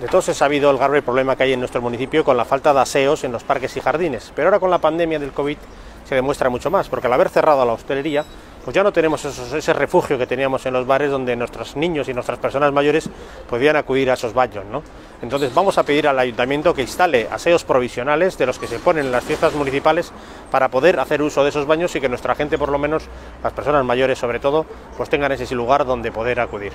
De todos es sabido el grave problema que hay en nuestro municipio con la falta de aseos en los parques y jardines, pero ahora con la pandemia del COVID se demuestra mucho más, porque al haber cerrado la hostelería, pues ya no tenemos ese refugio que teníamos en los bares donde nuestros niños y nuestras personas mayores podían acudir a esos baños. Entonces vamos a pedir al ayuntamiento que instale aseos provisionales de los que se ponen en las fiestas municipales para poder hacer uso de esos baños y que nuestra gente, por lo menos las personas mayores sobre todo, pues tengan ese lugar donde poder acudir.